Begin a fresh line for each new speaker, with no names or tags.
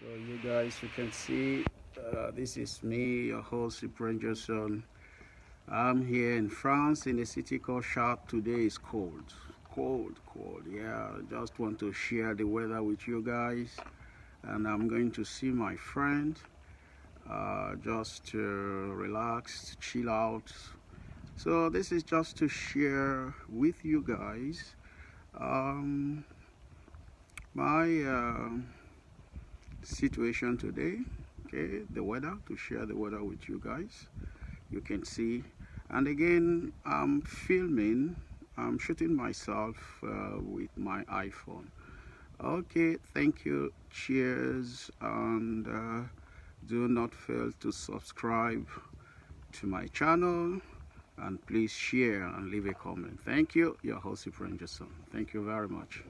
So you guys, you can see uh, this is me, your host, Cyprian Josson. I'm here in France in a city called Chartres. Today is cold, cold, cold. Yeah, I just want to share the weather with you guys. And I'm going to see my friend, uh, just to relax, chill out. So this is just to share with you guys um, my uh, situation today okay the weather to share the weather with you guys. You can see. And again I'm filming I'm shooting myself uh, with my iPhone. Okay thank you. Cheers. And uh, do not fail to subscribe to my channel. And please share and leave a comment. Thank you. Your host Frankerson thank you very much